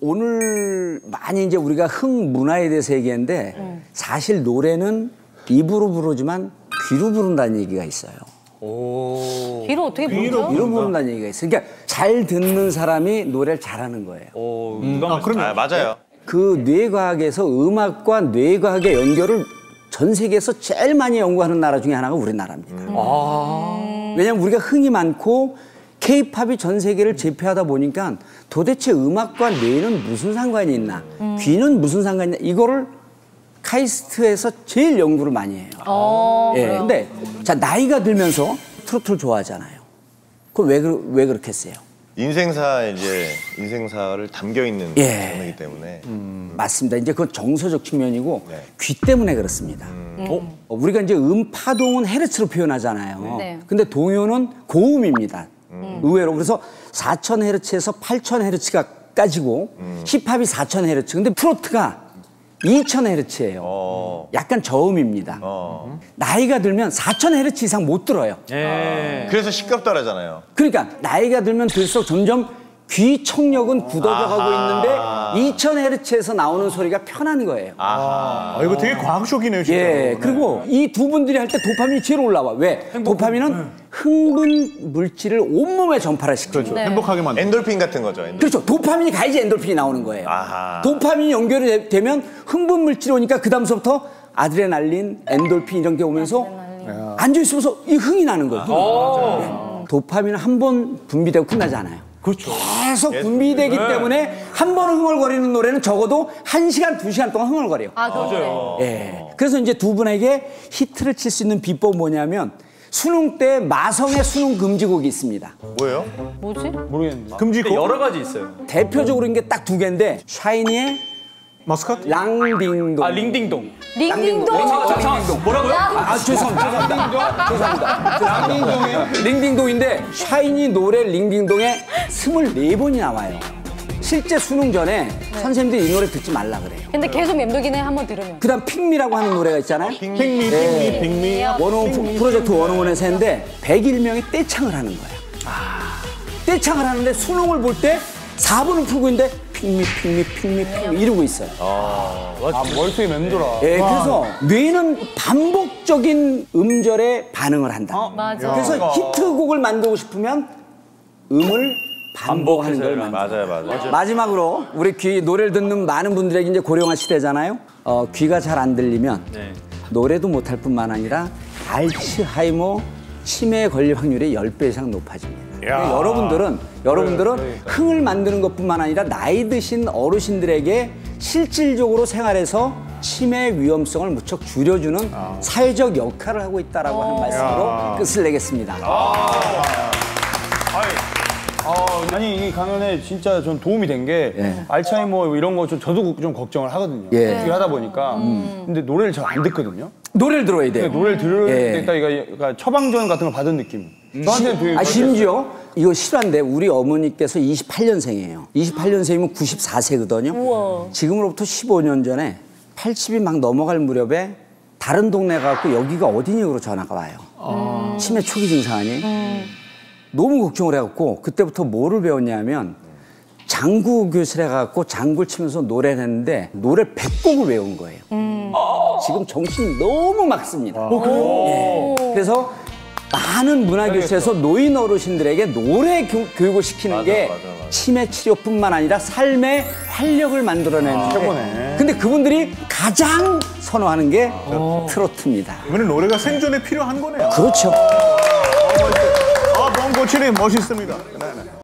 오늘 많이 이제 우리가 흥 문화에 대해서 얘기했는데 사실 노래는 입으로 부르지만 귀로 부른다는 얘기가 있어요. 귀로 어떻게 부르죠? 귀로 부른다는 얘기가 있어요. 그러니까 잘 듣는 사람이 노래를 잘하는 거예요. 아, 맞아요. 그 뇌과학에서 음악과 뇌과학의 연결을 전 세계에서 제일 많이 연구하는 나라 중에 하나가 우리나라입니다. 왜냐하면 우리가 흥이 많고 케이팝이 전 세계를 제패하다 보니까 도대체 음악과 뇌는 무슨 상관이 있나, 귀는 무슨 상관이 있나 이거를 카이스트에서 제일 연구를 많이 해요. 예. 근데 자 나이가 들면서 트로트를 좋아하잖아요. 그럼 왜, 그- 왜 그렇게 했어요? 인생사 이제 인생사를 담겨 있는 예. 장르이기 때문에 맞습니다. 이제 그건 정서적 측면이고 네. 귀 때문에 그렇습니다. 어, 우리가 이제 음 파동은 헤르츠로 표현하잖아요. 네. 근데 동요는 고음입니다. 의외로 그래서 4천 헤르츠에서 8천 헤르츠가 까지고 힙합이 4천 헤르츠. 근데 트로트가 2천 헤르츠예요. 어, 약간 저음입니다. 어. 나이가 들면 4천 헤르츠 이상 못 들어요. 그래서 시끄럽다라잖아요. 그러니까 나이가 들면 들수록 점점 귀 청력은 굳어져가고 아하. 있는데 2000헤르츠에서 나오는 소리가 편한 거예요. 아하. 아, 이거 되게 과학적이네요, 진짜. 예, 그리고 이 두 분들이 할 때 도파민이 제일 올라와. 왜? 도파민은 흥분 물질을 온몸에 전파를 시켜줘. 네. 행복하게 만든. 엔돌핀 같은 거죠. 엔돌핀. 그렇죠. 도파민이 가야지 엔돌핀이 나오는 거예요. 아하. 도파민이 연결이 되- 되면 흥분 물질이 오니까 그 다음서부터 아드레날린, 엔돌핀 이런 게 오면서 앉아있으면서 이 흥이 나는 거예요. 흥이. 네. 도파민은 한 번 분비되고 끝나지 않아요. 그렇죠. 계속 분비되기 때문에 한 번 흥얼거리는 노래는 적어도 한시간두시간 동안 흥얼거려요. 아, 그렇죠. 예. 그래서 이제 두 분에게 히트를 칠 수 있는 비법 뭐냐면 수능 때 마성의 수능 금지곡이 있습니다. 뭐예요? 뭐지? 모르겠는데. 금지곡? 여러 가지 있어요. 대표적으로 있는 게 딱 두 개인데 샤이니의 마스카트? Rang Ding Dong. 아 Ring Ding Dong. Ring Ding Dong. Rang Ding Dong. 뭐라고요? 아, 죄송합니다. 죄송합니다. Ring Ding Dong이요? Ring Ding Dong인데 샤이니 노래 Ring Ding Dong에 24번이 나와요. 실제 수능 전에 선생님들이 이 노래 듣지 말라 그래요. 근데 계속 맴돌기네 한번 들으면. 그 다음 Pick Me라고 하는 노래가 있잖아요. Pick me, pick me, pick me. One O One 프로- 프로젝트 One O One에서 했는데 101명이 떼창을 하는 거야. 떼창을 하는데 수능을 볼 때 4분을 풀고 있는데 핑미 핑미 핑미 핑미 이러고 있어요. 아, 머릿속에 맴돌아. 예, 그래서 뇌는 반복적인 음절에 반응을 한다. 맞아. 그래서 히트곡을 만들고 싶으면 음을 반복하는 걸. 맞아요, 맞아요. 마지막으로 우리 귀 노래를 듣는 많은 분들에게 이제 고령화 시대잖아요. 어, 귀가 잘 안 들리면 네. 노래도 못할 뿐만 아니라 알츠하이머 치매에 걸릴 확률이 10배 이상 높아집니다. 그러니까 여러분들은 여러분들은 흥을 만드는 것뿐만 아니라 나이 드신 어르신들에게 실질적으로 생활에서 치매 위험성을 무척 줄여주는 사회적 역할을 하고 있다라고 하는 말씀으로 끝을 내겠습니다. 아, 아 니 이 강연에 진짜 전 도움이 된게 예. 알츠하이머 이런 거 좀 저도 좀 걱정을 하거든요. 예. 어떻게 하다 보니까 근데 노래를 잘 안 듣거든요. 노래를 들어야 돼요. 노래를 들을 예. 때딱 이거 약간 처방전 같은 걸 받은 느낌. 저한테는 되게 아, 심지어 이거 실화인데 우리 어머니께서 28년생이에요. 28년생이면 94세거든요. 우와. 지금으로부터 15년 전에 80이 막 넘어갈 무렵에 다른 동네 가고 여기가 어디냐고 전화가 와요. 치매 초기 증상하니 너무 걱정을 해갖고 그때부터 뭐를 배웠냐면 장구 교실에 가갖고 장구를 치면서 노래를 했는데 노래 100곡을 외운 거예요. 지금 정신이 너무 막습니다. 예. 그래서 많은 문화교실에서 노인 어르신들에게 노래 교, 육을 시키는 맞아, 게 맞아, 맞아. 치매 치료뿐만 아니라 삶의 활력을 만들어내는데 최고네. 근데 그분들이 가장 선호하는 게 트로트입니다. 이번에 노래가 생존에 필요한 거네요. 그렇죠. 아, 뻥고치님 멋있습니다. 네, 네.